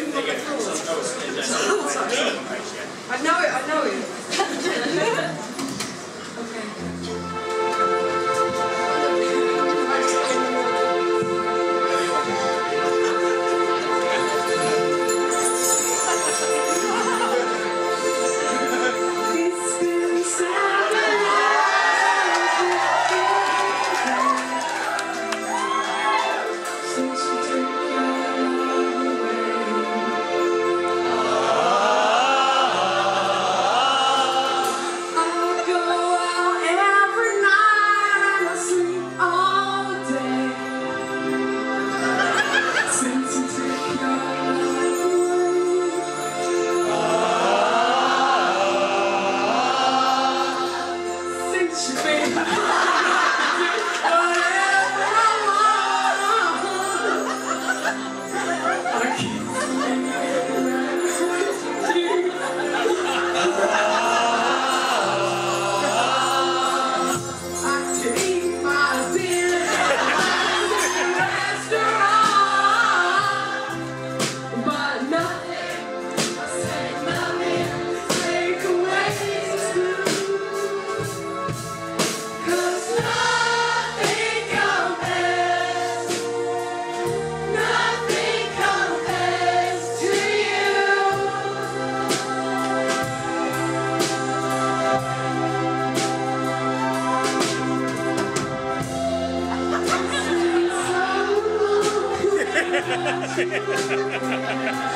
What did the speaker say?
quick. Yeah.